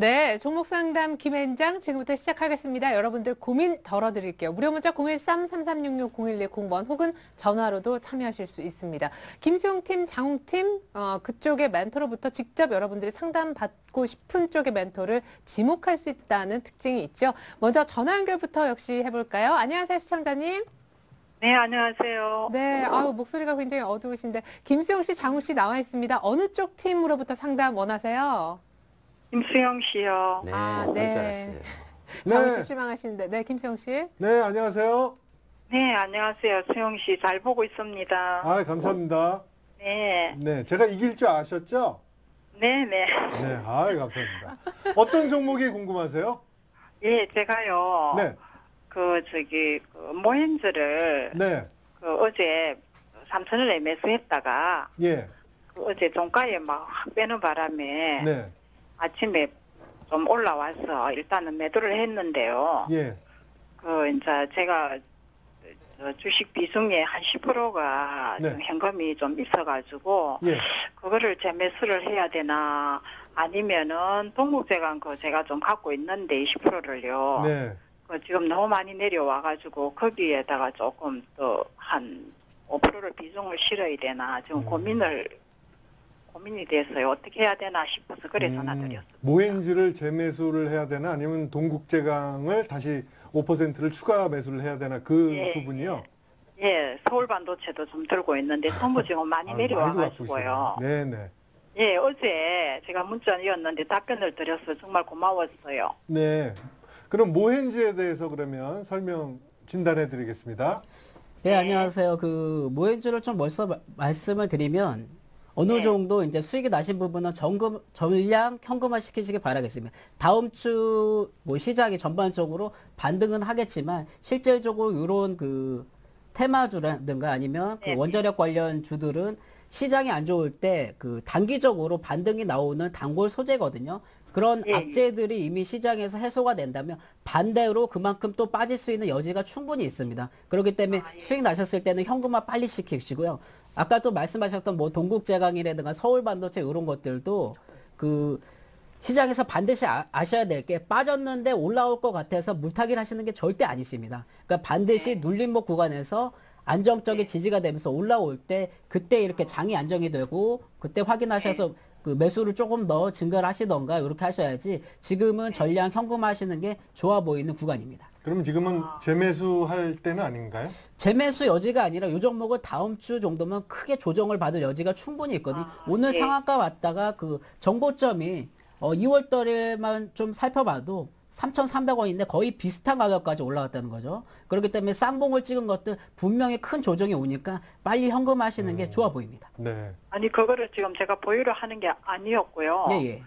네, 종목 상담 김현장 지금부터 시작하겠습니다. 여러분들 고민 덜어드릴게요. 무료 문자 013-3366-0110번 혹은 전화로도 참여하실 수 있습니다. 김수용 팀, 장웅 팀 어, 그쪽의 멘토로부터 직접 여러분들이 상담 받고 싶은 쪽의 멘토를 지목할 수 있다는 특징이 있죠. 먼저 전화 연결부터 역시 해볼까요? 안녕하세요, 시청자님. 네, 안녕하세요. 네, 아우 목소리가 굉장히 어두우신데 김수용 씨, 장웅 씨 나와 있습니다. 어느 쪽 팀으로부터 상담 원하세요? 김수영 씨요. 네, 아, 그럴 네. 알았어요. 네. 실망하시는데, 네, 김수용 씨. 네, 안녕하세요. 네, 안녕하세요. 수영 씨 잘 보고 있습니다. 아, 감사합니다. 네, 네, 제가 이길 줄 아셨죠? 네, 네. 네, 아, 감사합니다. 어떤 종목이 궁금하세요? 예, 제가요. 네, 그 저기 그 모헨즈를 네, 그 어제 3천 원에 매수했다가 예, 그 어제 종가에 막확 빼는 바람에 네, 아침에 좀 올라와서 일단은 매도를 했는데요. 예, 그 이제 제가 저 주식 비중의 한 10%가 네. 좀 현금이 좀 있어가지고 예. 그거를 재매수를 해야 되나 아니면은 동국제관 그 제가 좀 갖고 있는데 20%를요. 네. 그 지금 너무 많이 내려와가지고 거기에다가 조금 더한 5%를 비중을 실어야 되나 지금 음. 고민을 고민이 됐어요. 어떻게 해야 되나 싶어서 그래 전화드렸어요. 음, 모엔즈를 재매수를 해야 되나 아니면 동국제강을 다시 5%를 추가 매수를 해야 되나 그 예, 부분이요. 예, 서울 반도체도 좀 들고 있는데 전부 지금 많이 아, 내려와가지고요. 많이도 네, 네. 예, 어제 제가 문자이었는데 답변을 드려서 정말 고마웠어요. 네. 그럼 모헨즈에 대해서 그러면 설명 진단해 드리겠습니다. 네, 안녕하세요. 그 모엔주를 좀 벌써 마- 말씀을 드리면 어느 네. 정도 이제 수익이 나신 부분은 전금 전량 현금화 시키시기 바라겠습니다. 다음 주 뭐 시장이 전반적으로 반등은 하겠지만 실질적으로 이런 그 테마주라든가 아니면 그 네, 네. 원자력 관련 주들은 시장이 안 좋을 때 그 단기적으로 반등이 나오는 단골 소재거든요. 그런 예, 예. 악재들이 이미 시장에서 해소가 된다면 반대로 그만큼 또 빠질 수 있는 여지가 충분히 있습니다. 그렇기 때문에 아, 예. 수익 나셨을 때는 현금화 빨리 시키시고요. 아까 또 말씀하셨던 뭐 동국제강이라든가 서울반도체 이런 것들도 그 시장에서 반드시 아, 아셔야 될 게 빠졌는데 올라올 것 같아서 물타기를 하시는 게 절대 아니십니다. 그러니까 반드시 네. 눌림목 구간에서 안정적인 지지가 되면서 올라올 때 그때 이렇게 장이 안정이 되고 그때 확인하셔서 네. 그 매수를 조금 더 증가를 하시던가 이렇게 하셔야지 지금은 전량 현금 하시는 게 좋아 보이는 구간입니다. 그럼 지금은 아. 재매수 할 때는 아닌가요? 재매수 여지가 아니라 이 종목은 다음 주 정도면 크게 조정을 받을 여지가 충분히 있거든요. 아, 오늘 예. 상한가 왔다가 그 정고점이 어 2월 달에만 좀 살펴봐도 3,300원인데 거의 비슷한 가격까지 올라갔다는 거죠. 그렇기 때문에 쌍봉을 찍은 것들 분명히 큰 조정이 오니까 빨리 현금하시는 게 좋아 보입니다. 네. 아니 그거를 지금 제가 보유를 하는 게 아니었고요. 예, 예.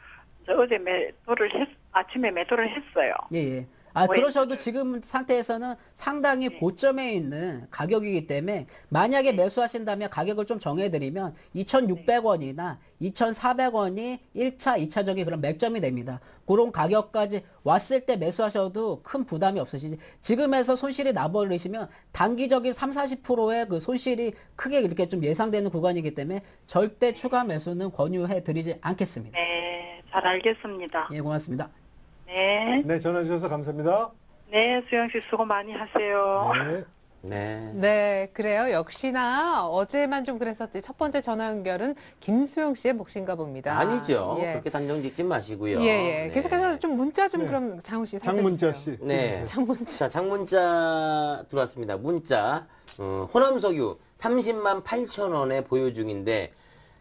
저 어제 매도를 했, 아침에 매도를 했어요. 예, 예. 아, 뭐 그러셔도 했- 지금 상태에서는 상당히 네. 고점에 있는 가격이기 때문에 만약에 매수하신다면 가격을 좀 정해드리면 2,600원이나 2,400원이 1차, 2차적인 그런 맥점이 됩니다. 그런 가격까지 왔을 때 매수하셔도 큰 부담이 없으시지. 지금에서 손실이 나버리시면 단기적인 3, 40%의 그 손실이 크게 이렇게 좀 예상되는 구간이기 때문에 절대 추가 매수는 권유해 드리지 않겠습니다. 네, 잘 알겠습니다. 예, 고맙습니다. 네, 네, 전화 주셔서 감사합니다. 네, 수영 씨 수고 많이 하세요. 네. 네. 네, 그래요. 역시나 어제만 좀 그랬었지. 첫 번째 전화 연결은 김수영 씨의 몫인가 봅니다. 아니죠. 예. 그렇게 단정 짓지 마시고요. 예, 예. 네. 계속해서 좀 문자 좀 네. 그럼 장우 씨 장문자 살펴주세요. 씨. 네. 장문자. 자, 장문자 들어왔습니다. 문자. 어, 호남석유 30만 8천 원에 보유 중인데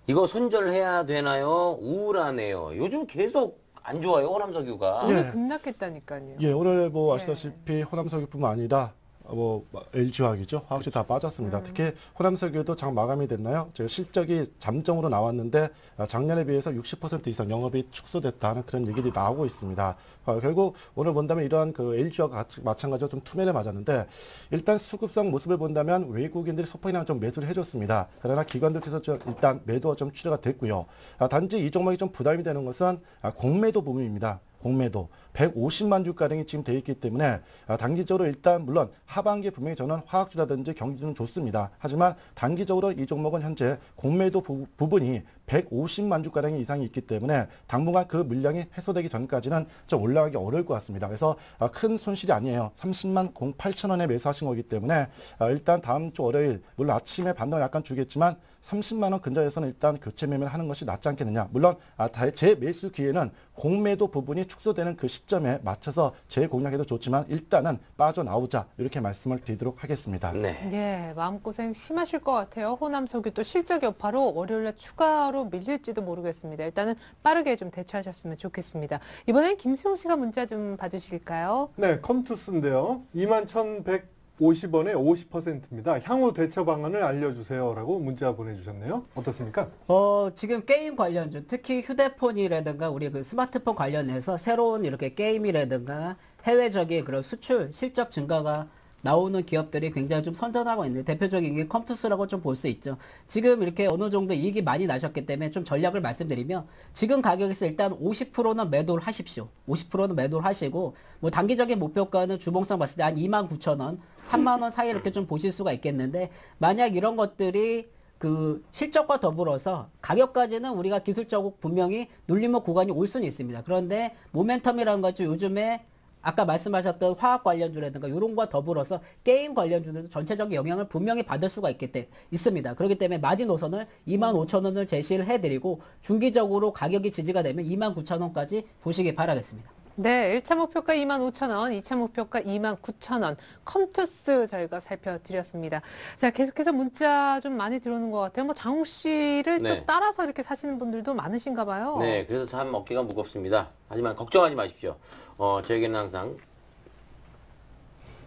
이거 손절해야 되나요? 우울하네요. 요즘 계속 안 좋아요, 호남석유가. 오늘 예. 급락했다니까요. 예, 오늘 뭐 네. 아시다시피 호남석유뿐만 아니라 뭐 LG화학이죠. 화학주 다 빠졌습니다. 음. 특히 호남석유도 장 마감이 됐나요? 제 실적이 잠정으로 나왔는데 아, 작년에 비해서 60% 이상 영업이 축소됐다는 그런 얘기들이 나오고 있습니다. 어, 결국 오늘 본다면 이러한 그 LG와 같이 마찬가지로 좀 투매를 맞았는데 일단 수급성 모습을 본다면 외국인들이 소폭이나 좀 매수를 해줬습니다. 그러나 기관들 쪽에서 좀 일단 매도가 좀 출회가 됐고요. 아, 단지 이 종목이 좀 부담이 되는 것은 아, 공매도 부분입니다. 공매도 150만 주 가량이 지금 돼 있기 때문에 아, 단기적으로 일단 물론 하반기에 분명히 저는 화학주라든지 경기는 좋습니다. 하지만 단기적으로 이 종목은 현재 공매도 부, 분이 150만 주가량이 이상이 있기 때문에 당분간 그 물량이 해소되기 전까지는 좀 올라가기 어려울 것 같습니다. 그래서 아, 큰 손실이 아니에요. 30만 08천 원에 매수하신 거기 때문에 아, 일단 다음 주 월요일 물론 아침에 반등을 약간 주겠지만 30만 원 근처에서는 일단 교체 매매를 하는 것이 낫지 않겠느냐. 물론 아, 다- 제 매수 기회는 공매도 부분이 축소되는 그 시점에 맞춰서 재공략해도 좋지만 일단은 빠져나오자 이렇게 말씀을 드리도록 하겠습니다. 네. 예, 마음고생 심하실 것 같아요. 호남 석유 또 실적 여파로 월요일에 추가로 밀릴지도 모르겠습니다. 일단은 빠르게 좀 대처하셨으면 좋겠습니다. 이번엔 김수용 씨가 문자 좀 봐주실까요? 네, 컴투스인데요. 21,150원에 50%입니다. 향후 대처 방안을 알려주세요라고 문자 보내주셨네요. 어떻습니까? 어, 지금 게임 관련주, 특히 휴대폰이라든가 우리 그 스마트폰 관련해서 새로운 이렇게 게임이라든가 해외적인 그런 수출 실적 증가가 나오는 기업들이 굉장히 좀 선전하고 있는 대표적인 게 컴투스라고 좀 볼 수 있죠. 지금 이렇게 어느 정도 이익이 많이 나셨기 때문에 좀 전략을 말씀드리면 지금 가격에서 일단 50%는 매도를 하십시오. 50%는 매도를 하시고 뭐 단기적인 목표가는 주봉상 봤을 때 한 2만 9천 원, 3만 원 사이 이렇게 좀 보실 수가 있겠는데 만약 이런 것들이 그 실적과 더불어서 가격까지는 우리가 기술적으로 분명히 눌림목 구간이 올 수는 있습니다. 그런데 모멘텀이라는 것이 요즘에 아까 말씀하셨던 화학 관련주라든가 이런 거와 더불어서 게임 관련주들도 전체적인 영향을 분명히 받을 수가 있기 때, 있습니다. 그렇기 때문에 마진 노선을 2만 5천 원을 제시를 해드리고 중기적으로 가격이 지지가 되면 2만 9천 원까지 보시기 바라겠습니다. 네, 1차 목표가 2만 5천 원, 2차 목표가 2만 9천 원. 컴투스 저희가 살펴드렸습니다. 자, 계속해서 문자 좀 많이 들어오는 것 같아요. 뭐 장욱 씨를 네. 또 따라서 이렇게 사시는 분들도 많으신가 봐요. 네, 그래서 참 어깨가 무겁습니다. 하지만 걱정하지 마십시오. 어, 저에게는 항상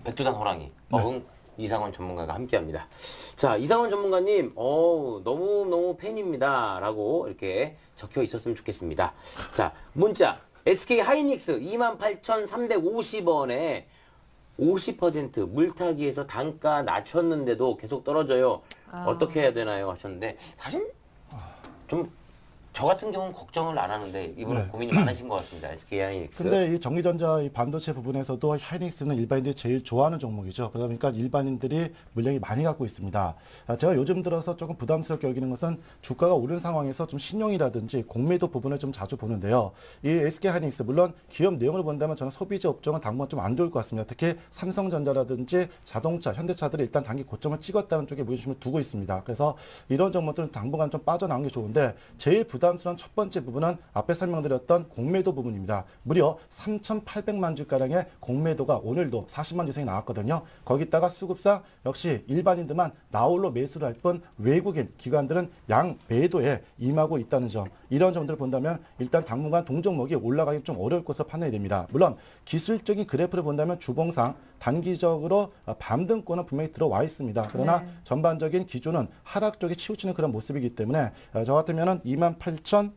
백두산 호랑이, 어흥 이상원 전문가가 함께합니다. 자, 이상원 전문가님, 어 너무 너무 팬입니다. 라고 이렇게 적혀 있었으면 좋겠습니다. 자, 문자 SK 하이닉스 28,350원에 50% 물타기에서 단가 낮췄는데도 계속 떨어져요. 아. 어떻게 해야 되나요? 하셨는데 사실 좀 저 같은 경우는 걱정을 안 하는데 이분은 네. 고민이 많으신 것 같습니다. SK 하이닉스. 근데 이 전기전자 이 반도체 부분에서도 하이닉스는 일반인들이 제일 좋아하는 종목이죠. 그러다 보니까 일반인들이 물량이 많이 갖고 있습니다. 아, 제가 요즘 들어서 조금 부담스럽게 여기는 것은 주가가 오른 상황에서 좀 신용이라든지 공매도 부분을 좀 자주 보는데요. 이 SK 하이닉스 물론 기업 내용을 본다면 저는 소비재 업종은 당분간 좀 안 좋을 것 같습니다. 특히 삼성전자라든지 자동차, 현대차들이 일단 단기 고점을 찍었다는 쪽에 무게중심을 두고 있습니다. 그래서 이런 종목들은 당분간 좀 빠져나오는 게 좋은데 제일 부담 스러운 첫 번째 부분은 앞에 설명드렸던 공매도 부분입니다. 무려 3,800만 주가량의 공매도가 오늘도 40만 주 이상이 나왔거든요. 거기다가 수급상 역시 일반인들만 나홀로 매수를 할 뿐 외국인 기관들은 양 매도에 임하고 있다는 점. 이런 점들을 본다면 일단 당분간 동종목이 올라가기 좀 어려울 것으로 판단이 됩니다. 물론 기술적인 그래프를 본다면 주봉상 단기적으로 반등권은 분명히 들어와 있습니다. 그러나 네. 전반적인 기조는 하락 쪽에 치우치는 그런 모습이기 때문에 어, 저 같으면은 28,000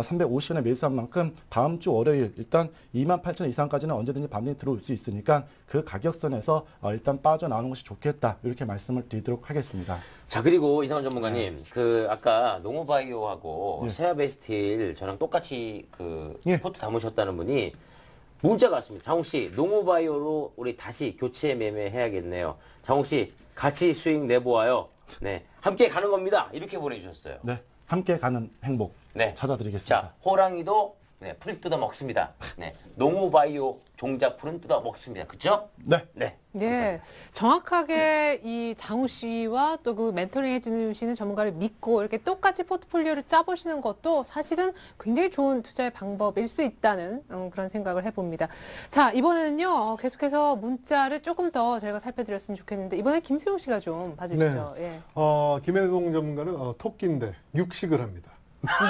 350원에 매수한 만큼 다음 주 월요일 일단 28,000원 이상까지는 언제든지 반등이 들어올 수 있으니까 그 가격선에서 어, 일단 빠져나오는 것이 좋겠다 이렇게 말씀을 드리도록 하겠습니다. 자 그리고 이상원 전문가님 그 아까 농우바이오하고 네. 세아베스틸 저랑 똑같이 그 예. 포트 담으셨다는 분이 문자가 왔습니다. 장욱 씨 농우바이오로 우리 다시 교체 매매해야겠네요. 장욱 씨 같이 수익 내보아요. 네 함께 가는 겁니다. 이렇게 보내주셨어요. 네, 함께 가는 행복 네. 찾아드리겠습니다. 자 호랑이도 네, 풀 뜯어 먹습니다. 네 농우바이오 종자 풀은 뜯어 먹습니다. 그죠? 네. 네. 예, 정확하게 이 장우 씨와 또 그 멘토링 해주시는 전문가를 믿고 이렇게 똑같이 포트폴리오를 짜보시는 것도 사실은 굉장히 좋은 투자의 방법일 수 있다는 음, 그런 생각을 해봅니다. 자, 이번에는요, 어, 계속해서 문자를 조금 더 저희가 살펴드렸으면 좋겠는데, 이번에 김수용 씨가 좀 봐주시죠. 예. 어, 김혜동 전문가는 어, 토끼인데 육식을 합니다.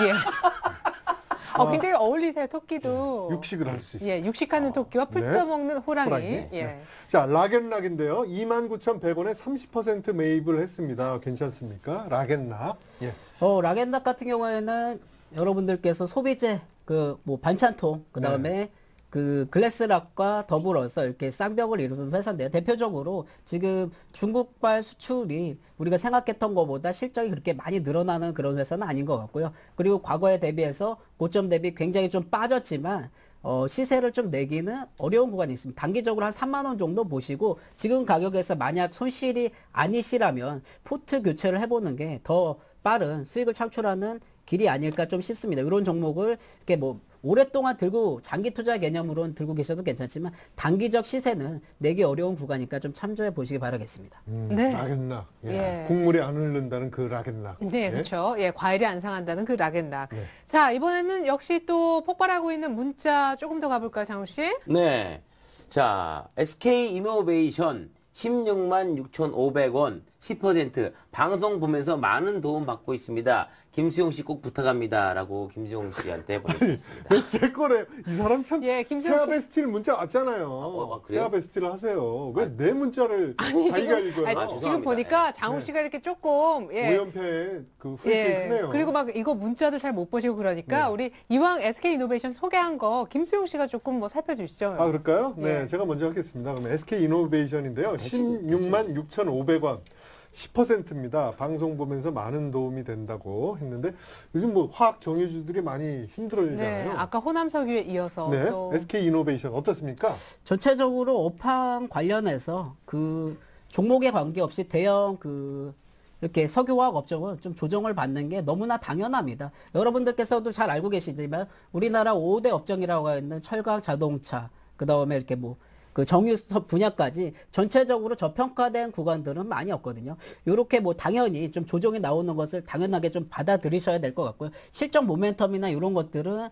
예. 어, 굉장히 어울리세요, 토끼도. 육식을 할 수 있어요. 예, 육식하는 토끼와 풀 네. 떠먹는 호랑이. 호랑이. 예. 네. 자, 락앤락인데요. 29,100원에 30% 매입을 했습니다. 괜찮습니까? 락앤락. 예. 어, 락앤락 같은 경우에는 여러분들께서 소비재 그 뭐 반찬통 그 다음에 그 글래스락과 더불어서 이렇게 쌍벽을 이루는 회사인데요. 대표적으로 지금 중국발 수출이 우리가 생각했던 것보다 실적이 그렇게 많이 늘어나는 그런 회사는 아닌 것 같고요. 그리고 과거에 대비해서 고점 대비 굉장히 좀 빠졌지만 어, 시세를 좀 내기는 어려운 구간이 있습니다. 단기적으로 한 3만 원 정도 보시고 지금 가격에서 만약 손실이 아니시라면 포트 교체를 해보는 게 더 빠른 수익을 창출하는 길이 아닐까 좀 싶습니다. 이런 종목을 이렇게 뭐 오랫동안 들고 장기 투자 개념으로는 들고 계셔도 괜찮지만 단기적 시세는 내기 어려운 구간이니까 좀 참조해 보시기 바라겠습니다. 음, 네. 락앤락. 예. 예. 국물이 안 흐른다는 그 락앤락. 네, 예. 그렇죠. 예, 과일이 안 상한다는 그 락앤락. 네. 자, 이번에는 역시 또 폭발하고 있는 문자 조금 더 가볼까요, 장우 씨? 네. 자, SK 이노베이션 16만 6,500원 10% 방송 보면서 많은 도움 받고 있습니다. 김수용 씨 꼭 부탁합니다라고 김수용 씨한테 보내주셨습니다. 왜제 거래요? 이 사람 참 예, 김수영 씨. 세아베스틸 문자 왔잖아요. 어, 아? 세아베스틸 하세요. 왜 내 문자를 자기가 읽어요? 아니, 아, 지금 죄송합니다. 보니까 예. 장우 네. 씨가 이렇게 조금 예. 우연패 그 후유증이 크네요. 그리고 막 이거 문자도 잘 못 보시고 그러니까 네. 우리 이왕 SK 이노베이션 소개한 거 김수용 씨가 조금 뭐 살펴주시죠. 아 그럴까요? 네, 예. 제가 먼저 하겠습니다. 그러면 SK 이노베이션인데요. 16만 6,500원. 10%입니다. 방송 보면서 많은 도움이 된다고 했는데 요즘 뭐 화학 정유주들이 많이 네, 힘들어지잖아요. 아까 호남석유에 이어서 네, 또 SK 이노베이션 어떻습니까? 전체적으로 업황 관련해서 그 종목에 관계없이 대형 그 이렇게 석유화학 업종은 좀 조정을 받는 게 너무나 당연합니다. 여러분들께서도 잘 알고 계시지만 우리나라 5대 업종이라고 하는 철강, 자동차, 그 다음에 이렇게 뭐 그 정유 분야까지 전체적으로 저평가된 구간들은 많이 없거든요. 이렇게 뭐 당연히 좀 조정이 나오는 것을 당연하게 좀 받아들이셔야 될 것 같고요. 실적 모멘텀이나 이런 것들은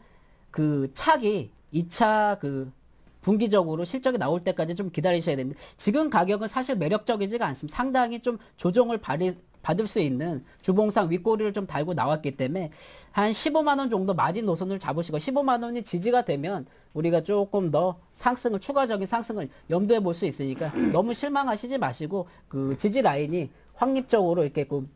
그 차기 2차 그 분기적으로 실적이 나올 때까지 좀 기다리셔야 되는데 지금 가격은 사실 매력적이지가 않습니다. 상당히 좀 조정을 발휘, 받을 수 있는 주봉상 윗꼬리를 좀 달고 나왔기 때문에 한 15만 원 정도 마진 노선을 잡으시고 15만 원이 지지가 되면 우리가 조금 더 상승을 추가적인 상승을 염두에 볼 수 있으니까 너무 실망하시지 마시고 그 지지 라인이 확립적으로 이렇게 그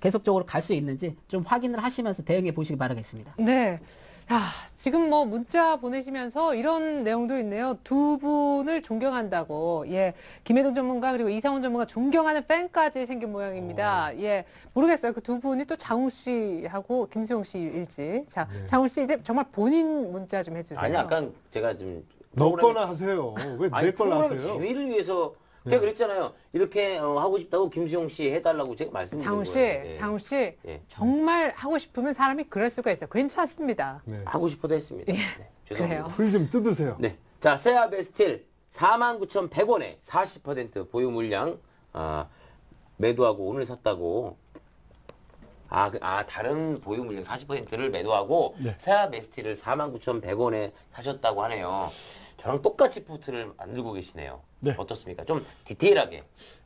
계속적으로 갈 수 있는지 좀 확인을 하시면서 대응해 보시기 바라겠습니다. 네. 아, 지금 뭐 문자 보내시면서 이런 내용도 있네요. 두 분을 존경한다고. 예. 김혜동 전문가 그리고 이상훈 전문가 존경하는 팬까지 생긴 모양입니다. 어. 예. 모르겠어요. 그 두 분이 또 장우 씨하고 김수용 씨일지. 자, 네. 장우 씨 이제 정말 본인 문자 좀 해주세요. 아니, 약간 제가 좀. 넣거나 하세요. 왜내 걸로 프로그램 하세요? 재미를 위해서. 제가 그랬잖아요. 이렇게 어, 하고 싶다고 김수용 씨 해달라고 제가 말씀드린 장우 씨, 거예요. 네. 장우 씨. 예. 정말 하고 싶으면 사람이 그럴 수가 있어요. 괜찮습니다. 네. 하고 싶어서 했습니다. 네, 죄송합니다. 그래요. 풀 좀 뜯으세요. 네. 자, 세아베스틸 49,100원에 40% 보유 물량 아, 매도하고 오늘 샀다고 아, 그- 아 다른 보유 물량 40%를 매도하고 네. 세아베스틸을 49,100원에 사셨다고 하네요. 저랑 똑같이 포트를 만들고 계시네요. 네. 어떻습니까? 좀 디테일하게.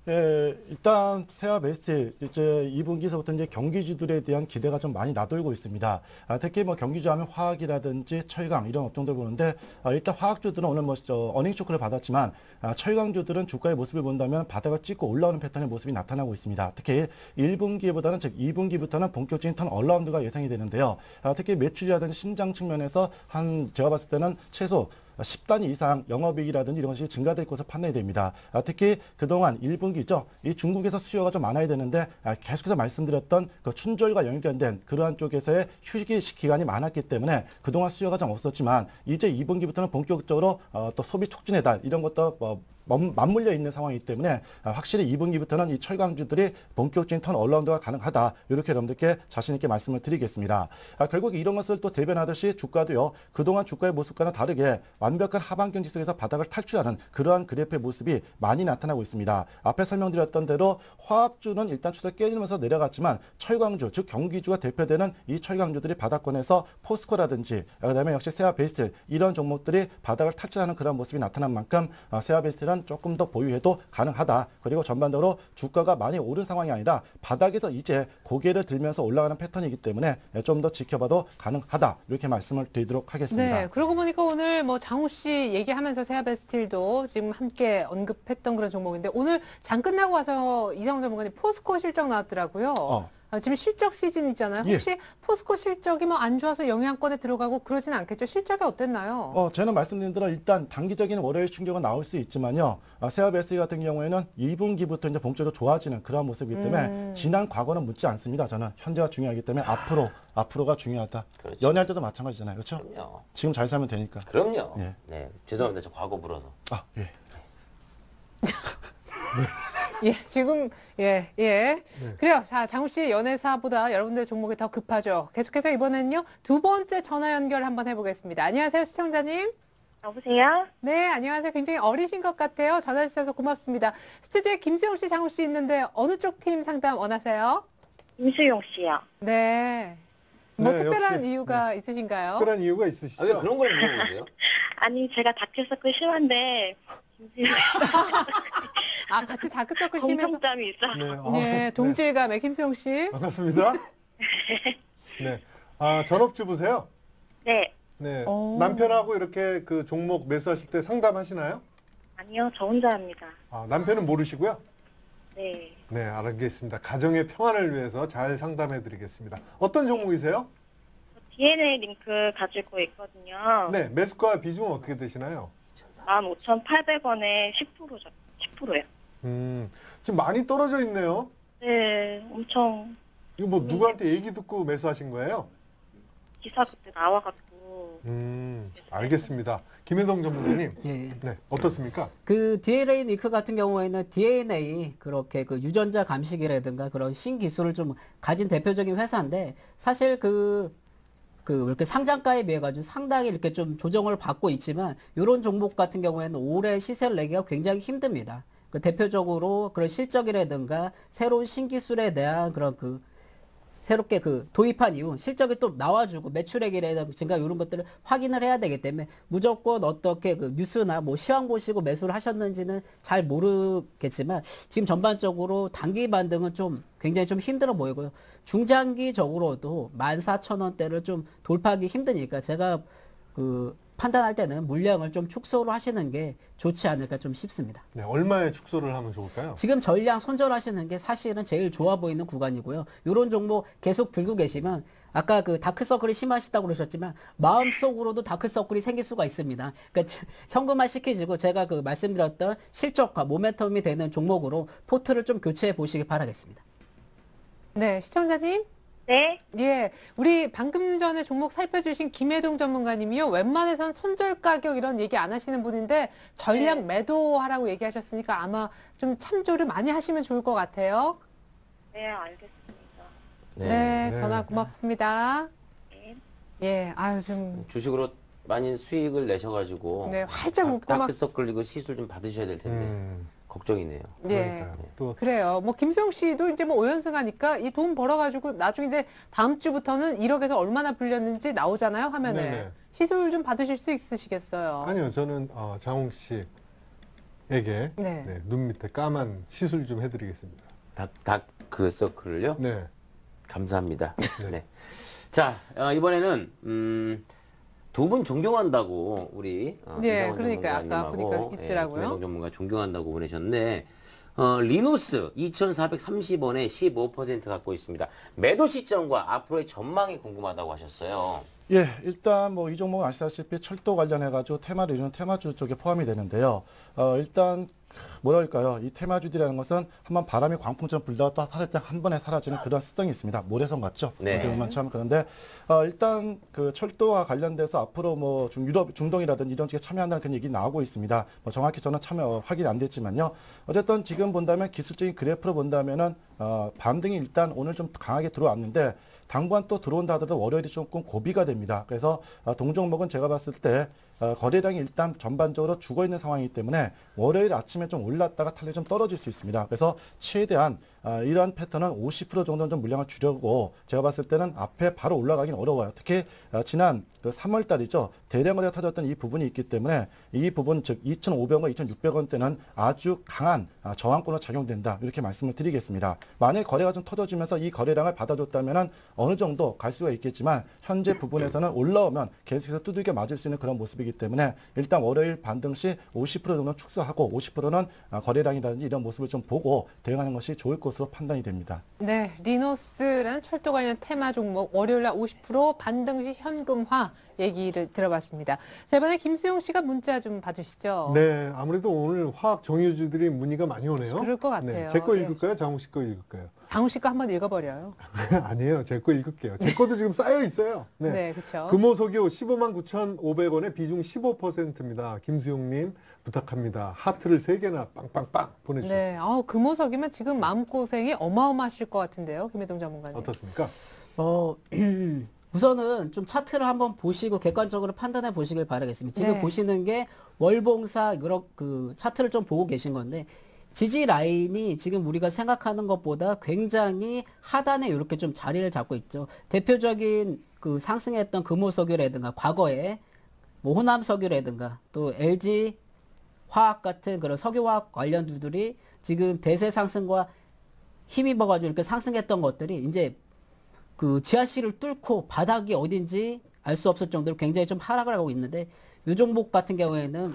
예, 일단 세아베스틸 이제 2분기서부터 이제 경기주들에 대한 기대가 좀 많이 나돌고 있습니다. 아, 특히 뭐 경기주 하면 화학이라든지 철강 이런 업종들 보는데 아, 일단 화학주들은 오늘 뭐 저, earning shock를 받았지만 아, 철강주들은 주가의 모습을 본다면 바닥을 찍고 올라오는 패턴의 모습이 나타나고 있습니다. 특히 1분기보다는 즉 2분기부터는 본격적인 turnaround가 예상이 되는데요. 아, 특히 매출이라든지 신장 측면에서 한 제가 봤을 때는 최소 10단위 이상 영업이익이라든지 이런 것이 증가될 것으로 판단이 됩니다. 아, 특히 그동안 1분기죠. 이 중국에서 수요가 좀 많아야 되는데 아, 계속해서 말씀드렸던 그 춘절과 연결된 그러한 쪽에서의 휴식 기간이 많았기 때문에 그동안 수요가 좀 없었지만 이제 2분기부터는 본격적으로 어, 또 소비 촉진의 달 이런 것도 어, 맞- 맞물려 있는 상황이기 때문에 아, 확실히 2분기부터는 이 철강주들이 본격적인 턴 얼라운드가 가능하다. 이렇게 여러분들께 자신 있게 말씀을 드리겠습니다. 아, 결국 이런 것을 또 대변하듯이 주가도요. 그동안 주가의 모습과는 다르게 완벽한 하반경 지속에서 바닥을 탈출하는 그러한 그래프의 모습이 많이 나타나고 있습니다. 앞에 설명드렸던 대로 화학주는 일단 추세 깨지면서 내려갔지만 철강주, 즉 경기주가 대표되는 이 철강주들이 바닥권에서 포스코라든지 아, 그다음에 역시 세아베이스트 이런 종목들이 바닥을 탈출하는 그런 모습이 나타난 만큼 아, 세아베이스트는 조금 더 보유해도 가능하다. 그리고 전반적으로 주가가 많이 오른 상황이 아니라 바닥에서 이제 고개를 들면서 올라가는 패턴이기 때문에 좀 더 지켜봐도 가능하다. 이렇게 말씀을 드리도록 하겠습니다. 네, 그러고 보니까 오늘 뭐 장우 씨 얘기하면서 세아베스틸도 지금 함께 언급했던 그런 종목인데 오늘 장 끝나고 와서 이상훈 전문가님 포스코 실적 나왔더라고요. 어. 아, 지금 실적 시즌이잖아요. 예. 혹시 포스코 실적이 뭐 안 좋아서 영향권에 들어가고 그러진 않겠죠? 실적이 어땠나요? 어, 저는 말씀드린 대로 일단 단기적인 월요일 충격은 나올 수 있지만요. 아, 세아베스 같은 경우에는 2분기부터 이제 본격적으로 좋아지는 그런 모습이기 때문에 음. 지난 과거는 묻지 않습니다. 저는 현재가 중요하기 때문에 앞으로 앞으로가 중요하다. 그렇죠. 연애할 때도 마찬가지잖아요. 그렇죠? 그럼요. 지금 잘 살면 되니까. 그럼요. 예. 네. 죄송합니다. 저 과거 물어서. 아, 예. 예, 지금 예, 예. 네. 그래요. 자, 장우 씨 연애사보다 여러분들의 종목이 더 급하죠. 계속해서 이번엔요 두 번째 전화 연결 한번 해 보겠습니다. 안녕하세요, 시청자님. 여보세요? 네, 안녕하세요. 굉장히 어리신 것 같아요. 전화 주셔서 고맙습니다. 스튜디오에 김수영 씨, 장우 씨 있는데 어느 쪽 팀 상담 원하세요? 임수용 씨요. 네. 뭐 네, 특별한 역시, 이유가 있으신가요? 특별한 이유가 아, 있으시죠? 왜 그런 걸 물어보세요? 아니, 제가 다크서클 심한데, 아, 같이 다크서클 심해서. 공통점이 있어. 네, 아, 네, 동질감의 김수영 씨. 반갑습니다. 네. 아, 전업주부세요? 네. 네. 오. 남편하고 이렇게 그 종목 매수하실 때 상담하시나요? 아니요, 저 혼자 합니다. 아, 남편은 모르시고요? 네. 네, 알겠습니다. 가정의 평안을 위해서 잘 상담해 드리겠습니다. 어떤 종목이세요? DNA 링크 가지고 있거든요. 네, 매수가 비중은 어떻게 되시나요? 15,800원에 10%죠. 10%요. 음, 지금 많이 떨어져 있네요. 네, 엄청 이거 뭐 누구한테 얘기 듣고 매수하신 거예요? 기사 그때 나와갖고. 음, 알겠습니다. 김혜동 전문가님, 예, 예. 네, 어떻습니까? 그 DNA 링크 같은 경우에는 DNA 그렇게 그 유전자 감식이라든가 그런 신기술을 좀 가진 대표적인 회사인데 사실 그 그 이렇게 상장가에 비해 가지고 상당히 이렇게 좀 조정을 받고 있지만 이런 종목 같은 경우에는 올해 시세를 내기가 굉장히 힘듭니다. 그 대표적으로 그런 실적이라든가 새로운 신기술에 대한 그런 그 새롭게 그 도입한 이후 실적이 또 나와주고 매출액이라든가 이런 것들을 확인을 해야 되기 때문에 무조건 어떻게 그 뉴스나 뭐 시황 보시고 매수를 하셨는지는 잘 모르겠지만 지금 전반적으로 단기 반등은 좀 굉장히 좀 힘들어 보이고요. 중장기적으로도 14,000원대를 좀 돌파하기 힘드니까 제가 그 판단할 때는 물량을 좀 축소를 하시는 게 좋지 않을까 좀 싶습니다. 네, 얼마에 축소를 하면 좋을까요? 지금 전량 손절하시는 게 사실은 제일 좋아 보이는 구간이고요. 이런 종목 계속 들고 계시면 아까 그 다크서클이 심하시다고 그러셨지만 마음속으로도 다크서클이 생길 수가 있습니다. 그러니까 현금화 시키시고 제가 그 말씀드렸던 실적과 모멘텀이 되는 종목으로 포트를 좀 교체해 보시기 바라겠습니다. 네, 시청자님. 네. 예, 우리 방금 전에 종목 살펴주신 김혜동 전문가님이요. 웬만해선 손절 가격 이런 얘기 안 하시는 분인데 전량 네. 매도하라고 얘기하셨으니까 아마 좀 참조를 많이 하시면 좋을 것 같아요. 네, 알겠습니다. 네, 네. 전화 고맙습니다. 네. 예, 아유 좀 주식으로 많이 수익을 내셔가지고 네, 활짝 다- 웃고 막 다크서클 이거 시술 좀 받으셔야 될 텐데 음, 걱정이네요. 예. 그러니까요. 또 그래요. 뭐 김수영 씨도 이제 뭐 오연승 하니까 이 돈 벌어가지고 나중에 이제 다음 주부터는 1억에서 얼마나 불렸는지 나오잖아요 화면에 네네. 시술 좀 받으실 수 있으시겠어요? 아니요, 저는 어, 장홍 씨에게 네. 네, 눈 밑에 까만 시술 좀 해드리겠습니다. 다, 다크서클을요? 네, 감사합니다. 네. 네. 자, 어, 이번에는 음, 두 분 존경한다고 우리 어, 네, 이상원 그러니까요. 아까 보니까 있더라고요. 예, 김혜동 전문가 존경한다고 보내셨는데 어, 리노스 2,430원에 15% 갖고 있습니다. 매도 시점과 앞으로의 전망이 궁금하다고 하셨어요. 예, 일단 뭐 이 종목은 아시다시피 철도 관련해 가지고 테마를 이루는 테마주 쪽에 포함이 되는데요. 어, 일단 뭐랄까요? 이 테마주들이라는 것은 한번 바람이 광풍처럼 불다가 또 사라질 때한 번에 사라지는 그런 특성이 있습니다. 모래성 같죠? 네. 어떻게 보면 참 그런데 어, 일단 그 철도와 관련돼서 앞으로 뭐 중, 유럽, 중동이라든지 이런 쪽에 참여한다는 그런 얘기 나오고 있습니다. 뭐 정확히 저는 참여 어, 확인이 안 됐지만요. 어쨌든 지금 본다면 기술적인 그래프로 본다면은 어, 반등이 일단 오늘 좀 강하게 들어왔는데 당분 또 들어온다 하더라도 월요일이 조금 고비가 됩니다. 그래서 어, 동종목은 제가 봤을 때 어, 거래량이 일단 전반적으로 죽어 있는 상황이기 때문에 월요일 아침에 좀 올랐다가 탄력이 좀 떨어질 수 있습니다. 그래서 최대한 어, 이러한 패턴은 50% 정도는 좀 물량을 줄여고 제가 봤을 때는 앞에 바로 올라가긴 어려워요. 특히 어, 지난 그 3월 달이죠. 대량 거래가 터졌던 이 부분이 있기 때문에 이 부분 즉 2,500원, 2,600원 대는 아주 강한 아, 저항권으로 작용된다. 이렇게 말씀을 드리겠습니다. 만약 거래가 좀 터져지면서 이 거래량을 받아줬다면은 어느 정도 갈 수가 있겠지만 현재 부분에서는 올라오면 계속해서 두들겨 맞을 수 있는 그런 모습이기 때문에 일단 월요일 반등 시 50% 정도 축소하고 50%는 아, 거래량이라든지 이런 모습을 좀 보고 대응하는 것이 좋을 것 으로 판단이 됩니다. 네, 리노스라는 철도 관련 테마 종목 월요일 날 50% 반등 시 현금화 얘기를 들어봤습니다. 자, 이번에 김수용 씨가 문자 좀 봐주시죠. 네, 아무래도 오늘 화학 정유주들이 문의가 많이 오네요. 그럴 것 같아요. 네, 제거 예. 읽을까요? 장홍 씨거 읽을까요? 장우 씨 거 한번 읽어버려요. 아니에요, 제 거 읽을게요. 제 것도 지금 쌓여 있어요. 네, 그렇죠. 금호석유 15만 9,500원에 비중 15%입니다. 김수용님 부탁합니다. 하트를 세 개나 빵빵빵 보내주셨습니다. 네, 아우 금호석이면 지금 마음고생이 어마어마하실 것 같은데요, 김혜동 전문가님. 어떻습니까? 어, 우선은 좀 차트를 한번 보시고 객관적으로 판단해 보시길 바라겠습니다. 지금 네. 보시는 게 월봉사 여러 그 차트를 좀 보고 계신 건데 지지 라인이 지금 우리가 생각하는 것보다 굉장히 하단에 이렇게 좀 자리를 잡고 있죠. 대표적인 그 상승했던 금호석유라든가 과거에 뭐 호남석유라든가 또 LG 화학 같은 그런 석유화학 관련주들이 지금 대세 상승과 힘입어가지고 이렇게 상승했던 것들이 이제 그 지하실을 뚫고 바닥이 어딘지 알 수 없을 정도로 굉장히 좀 하락을 하고 있는데 이 종목 같은 경우에는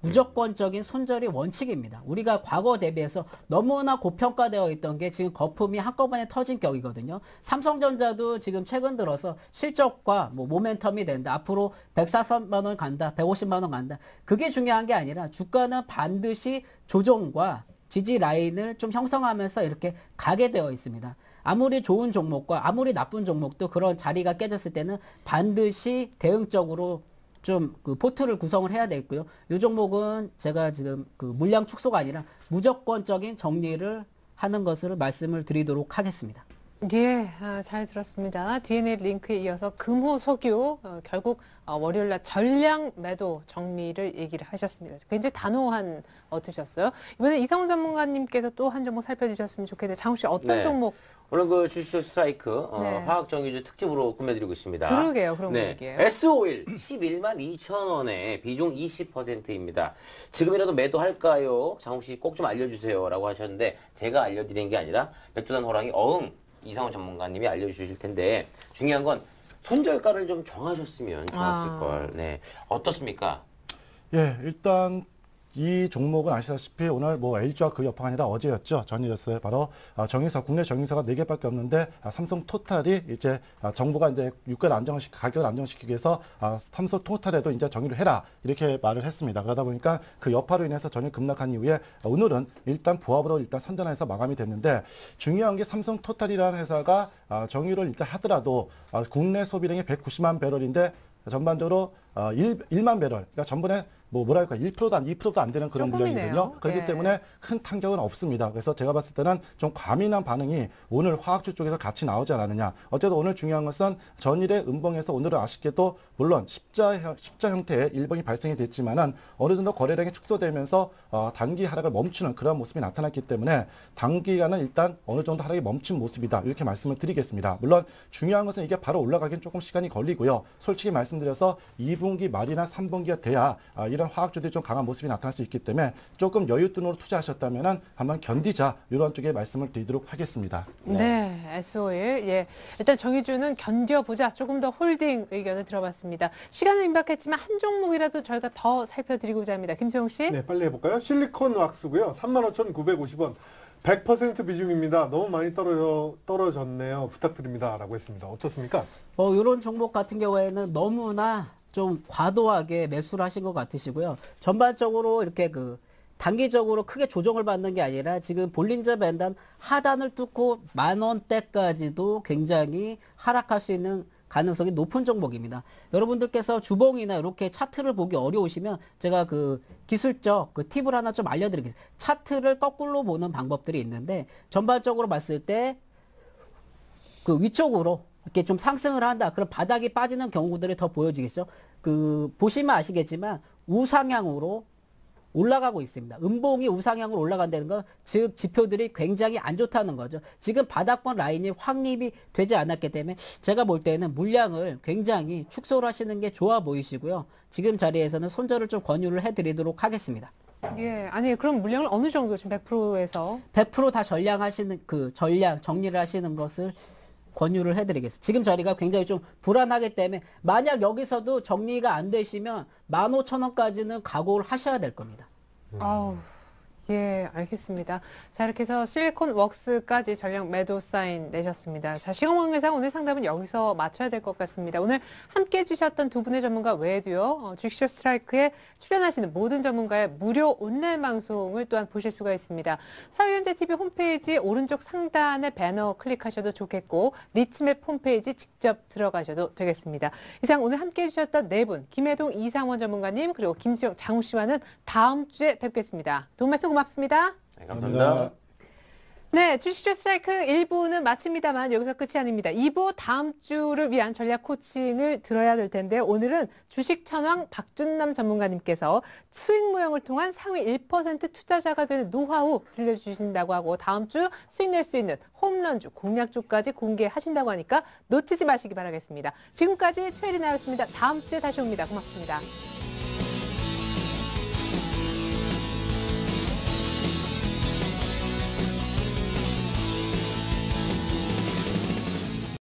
무조건적인 손절이 원칙입니다. 우리가 과거 대비해서 너무나 고평가되어 있던 게 지금 거품이 한꺼번에 터진 격이거든요. 삼성전자도 지금 최근 들어서 실적과 뭐 모멘텀이 된다. 앞으로 140만 원 간다. 150만 원 간다. 그게 중요한 게 아니라 주가는 반드시 조정과 지지 라인을 좀 형성하면서 이렇게 가게 되어 있습니다. 아무리 좋은 종목과 아무리 나쁜 종목도 그런 자리가 깨졌을 때는 반드시 대응적으로 좀 그 포트를 구성을 해야 되겠고요. 이 종목은 제가 지금 그 물량 축소가 아니라 무조건적인 정리를 하는 것을 말씀을 드리도록 하겠습니다. 예, 아, 잘 들었습니다. DNA 링크에 이어서 금호 석유 어, 결국 어, 월요일 날 전량 매도 정리를 얘기를 하셨습니다. 굉장히 단호한 어, 드셨어요. 이번에 이상훈 전문가님께서 또 한 종목 살펴주셨으면 좋겠는데 장우 씨 어떤 네. 종목 오늘 그 주식쇼 스트라이크 어, 네. 화학 정유주 특집으로 구매드리고 있습니다. 그러게요, 그런 네. 분위기예요. S5일 11만 2천 원에 비중 20%입니다. 지금이라도 매도할까요? 장욱 씨꼭 좀 알려주세요라고 하셨는데 제가 알려드리는 게 아니라 백두산 호랑이 어흥 이상훈 전문가님이 알려주실 텐데 중요한 건 손절가를 좀 정하셨으면 좋았을 아. 걸. 네. 어떻습니까? 예, 일단 이 종목은 아시다시피 오늘 뭐 L조와 그 여파가 아니라 어제였죠. 전일이었어요. 바로 아, 정유사, 국내 정유사가 네개밖에 없는데 아, 삼성 토탈이 이제 아, 정부가 이제 유가를 안정시 가격을 안정시키기 위해서 아, 삼성 토탈에도 이제 정유를 해라 이렇게 말을 했습니다. 그러다 보니까 그 여파로 인해서 전일 급락한 이후에 아, 오늘은 일단 보합으로 일단 선전해서 마감이 됐는데 중요한 게 삼성 토탈이라는 회사가 아, 정유를 일단 하더라도 아, 국내 소비량이 190만 배럴인데 전반적으로 어, 1, 1만 배럴, 그러니까 전번에 뭐 뭐랄까 1%도 안 2%도 안 되는 그런 조금이네요. 물량이거든요. 그렇기 예. 때문에 큰 탄격은 없습니다. 그래서 제가 봤을 때는 좀 과민한 반응이 오늘 화학주 쪽에서 같이 나오지 않았느냐. 어쨌든 오늘 중요한 것은 전일의 음봉에서 오늘은 아쉽게도 물론 십자 형- 십자 형태의 일봉이 발생이 됐지만은 어느 정도 거래량이 축소되면서 어, 단기 하락을 멈추는 그런 모습이 나타났기 때문에 단기간은 일단 어느 정도 하락이 멈춘 모습이다. 이렇게 말씀을 드리겠습니다. 물론 중요한 것은 이게 바로 올라가긴 조금 시간이 걸리고요. 솔직히 말씀드려서 2분기 말이나 3분기가 돼야 아, 이런 화학주들이 좀 강한 모습이 나타날 수 있기 때문에 조금 여윳돈으로 투자하셨다면 한번 견디자 이런 쪽에 말씀을 드리도록 하겠습니다. 네, S5일. 예. 일단 정의주는 견뎌보자. 조금 더 홀딩 의견을 들어봤습니다. 시간은 임박했지만 한 종목이라도 저희가 더 살펴드리고자 합니다. 김수영 씨. 네, 빨리 해볼까요? 실리콘 왁스고요. 35,950원. 100% 비중입니다. 너무 많이 떨어져, 떨어졌네요. 부탁드립니다. 라고 했습니다. 어떻습니까? 어, 이런 종목 같은 경우에는 너무나 좀 과도하게 매수를 하신 것 같으시고요. 전반적으로 이렇게 그 단기적으로 크게 조정을 받는 게 아니라 지금 볼린저 밴단 하단을 뚫고 만 원대까지도 굉장히 하락할 수 있는 가능성이 높은 종목입니다. 여러분들께서 주봉이나 이렇게 차트를 보기 어려우시면 제가 그 기술적 그 팁을 하나 좀 알려드리겠습니다. 차트를 거꾸로 보는 방법들이 있는데 전반적으로 봤을 때 그 위쪽으로 이렇게 좀 상승을 한다. 그럼 바닥이 빠지는 경우들이 더 보여지겠죠. 그 보시면 아시겠지만 우상향으로 올라가고 있습니다. 음봉이 우상향으로 올라간다는 건 즉 지표들이 굉장히 안 좋다는 거죠. 지금 바닥권 라인이 확립이 되지 않았기 때문에 제가 볼 때는 물량을 굉장히 축소를 하시는 게 좋아 보이시고요. 지금 자리에서는 손절을 좀 권유를 해드리도록 하겠습니다. 예. 아니, 그럼 물량을 어느 정도 지금 100%에서 100%다 전량하시는 그 전량 정리를 하시는 것을 권유를 해드리겠습니다. 지금 자리가 굉장히 좀 불안하기 때문에 만약 여기서도 정리가 안 되시면 15,000원까지는 각오를 하셔야 될 겁니다. 아우, 예, 알겠습니다. 자, 이렇게 해서 실리콘 웍스까지 전량 매도 사인 내셨습니다. 자, 시공왕회상 오늘 상담은 여기서 마쳐야 될 것 같습니다. 오늘 함께 해주셨던 두 분의 전문가 외에도요, 어, 주식쇼 스트라이크에 출연하시는 모든 전문가의 무료 온라인 방송을 또한 보실 수가 있습니다. 서울경제 TV 홈페이지 오른쪽 상단에 배너 클릭하셔도 좋겠고, 리치맵 홈페이지 직접 들어가셔도 되겠습니다. 이상 오늘 함께 해주셨던 네 분, 김혜동 이상원 전문가님, 그리고 김수영 장우 씨와는 다음 주에 뵙겠습니다. 도움 말씀 고맙습니다. 네, 감사합니다. 네, 주식쇼 스트라이크 1부는 마칩니다만 여기서 끝이 아닙니다. 2부 다음 주를 위한 전략 코칭을 들어야 될 텐데 오늘은 주식 천왕 박준남 전문가님께서 수익 모형을 통한 상위 1% 투자자가 되는 노하우 들려주신다고 하고 다음 주 수익 낼 수 있는 홈런주, 공략주까지 공개하신다고 하니까 놓치지 마시기 바라겠습니다. 지금까지 최혜리 나였습니다. 다음 주에 다시 옵니다. 고맙습니다.